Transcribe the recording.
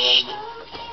quando.